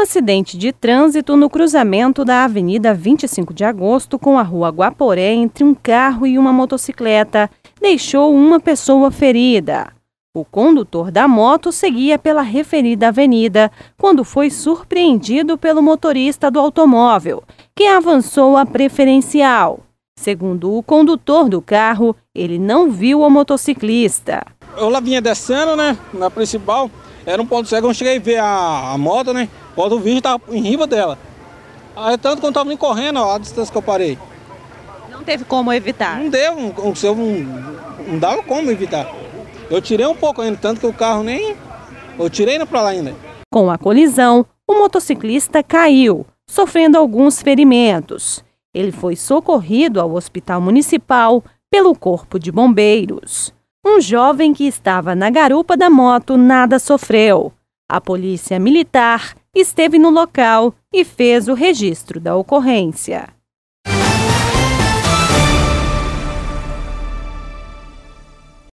acidente de trânsito no cruzamento da Avenida 25 de Agosto com a Rua Guaporé entre um carro e uma motocicleta deixou uma pessoa ferida. O condutor da moto seguia pela referida avenida quando foi surpreendido pelo motorista do automóvel, que avançou a preferencial. Segundo o condutor do carro, ele não viu o motociclista. Eu lá vinha descendo, né, na principal, era um ponto cego, eu cheguei a ver a, a moto, né, quando o vídeo estava em riba dela. Aí tanto quando estava nem correndo, ó, a distância que eu parei. Não teve como evitar? Não deu, não, não, não dava como evitar. Eu tirei um pouco ainda, tanto que o carro nem. Eu tirei para lá ainda. Com a colisão, o motociclista caiu, sofrendo alguns ferimentos. Ele foi socorrido ao hospital municipal pelo Corpo de Bombeiros. Um jovem que estava na garupa da moto nada sofreu. A polícia militar esteve no local e fez o registro da ocorrência.